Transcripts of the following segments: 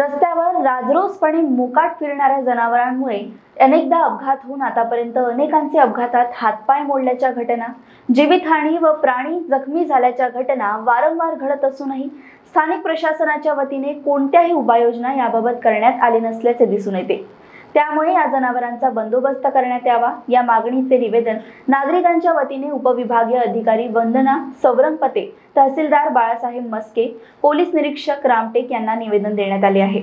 रस्त्यावर राजरोसपणे मोकाट फिरणाऱ्या जनावरांमुळे अनेकदा अपघात होऊन आतापर्यंत अनेकांचे अपघातात हातपाय मोडल्याच्या घटना जीवितहानी व प्राणी जखमी झाल्याच्या घटना वारंवार घडत असूनही स्थानिक प्रशासनाच्या वतीने कोणत्याही उपाययोजना याबाबत करण्यात आली नसल्याचे दिसून येते. त्यामुळे या जनावरांचा बंदोबस्त करण्यात यावा. या मागणीचे निवेदन नागरिकांच्या वतीने उपविभागीय अधिकारी वंदना सौरंगपते तहसीलदार बाळासाहेब मस्के पोलीस निरीक्षक रामटेक यांना निवेदन देण्यात आले आहे.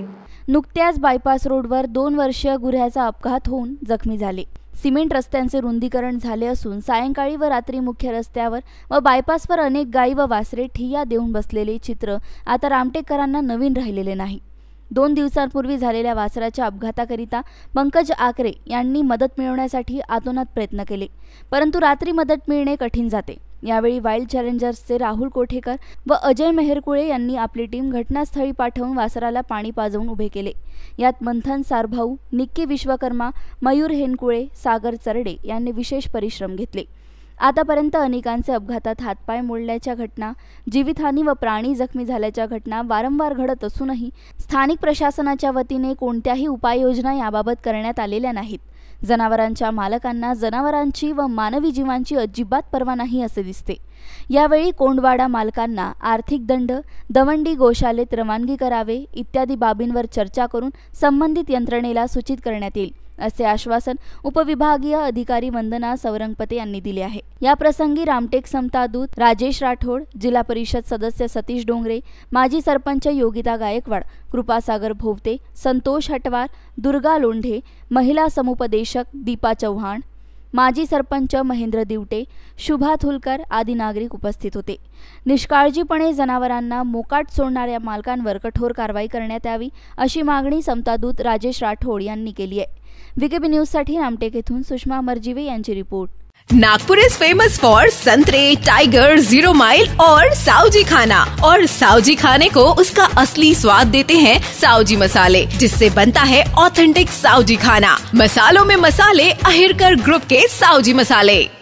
नुकत्याच बायपास रोडवर दोन वर्षीय गुऱ्ह्याचा अपघात होऊन जखमी झाले. सिमेंट रस्त्यांचे रुंदीकरण झाले असून सायंकाळी व रात्री मुख्य रस्त्यावर व बायपासवर अनेक गायी व वासरे ठिय्या देऊन बसलेले चित्र आता रामटेकरांना नवीन राहिलेले नाही. दोन दिवसांपूर्वी झालेल्या वासराच्या अपघाताकरिता पंकज आकरे यांनी मदत मिळवण्यासाठी आतोनात प्रयत्न केले. परंतु रात्री मदत मिळणे कठीण जाते. यावेळी वाईल्ड चॅलेंजर्सचे राहुल कोठेकर व अजय मेहरकुळे यांनी आपली टीम घटनास्थळी पाठवून वासराला पाणी पाजवून उभे केले. यात मंथन सारभाऊ निक्की विश्वकर्मा मयूर हेनकुळे सागर चरडे यांनी विशेष परिश्रम घेतले. आतापर्यंत अनेकांचे अपघातात हातपाय मोडल्याच्या घटना जीवितहानी व प्राणी जखमी झाल्याच्या घटना वारंवार घडत असूनही स्थानिक प्रशासनाच्या वतीने कोणत्याही उपाययोजना याबाबत करण्यात आलेल्या नाहीत. जनावरांच्या मालकांना जनावरांची व मानवी जीवांची अजिबात पर्वा नाही असे दिसते. यावेळी कोंडवाडा मालकांना आर्थिक दंड दवंडी गोशालेत रवानगी करावे इत्यादी बाबींवर चर्चा करून संबंधित यंत्रणेला सूचित करण्यात येईल. असे आश्वासन उपविभागीय अधिकारी वंदना सवरंगपते यांनी दिले आहे. या प्रसंगी रामटेक समता दूत राजेश राठोड जिल्हा परिषद सदस्य सतीश डोंगरे माजी सरपंच योगिता गायकवाड कृपासागर भोवते संतोष हटवार दुर्गा लोंढे महिला समुपदेशक दीपा चव्हाण माजी सरपंच महेंद्र दिवटे शुभा थुलकर आदी नागरिक उपस्थित होते. निष्काळजीपणे जनावरांना मोकाट सोडणाऱ्या मालकांवर कठोर कारवाई करण्यात यावी अशी मागणी समतादूत राजेश राठोड यांनी केली आहे. विकेबी न्यूजसाठी रामटेक येथून सुषमा मर्जीवे यांची report. Nagpur is famous for संतरे टाइगर ज़ीरो माइल और साउजी खाना। और साउजी खाने को उसका असली स्वाद देते हैं साउजी मसाले, जिससे बनता है ऑथेंटिक साउजी खाना। मसालों में मसाले अहिरकर ग्रुप के साउजी मसाले।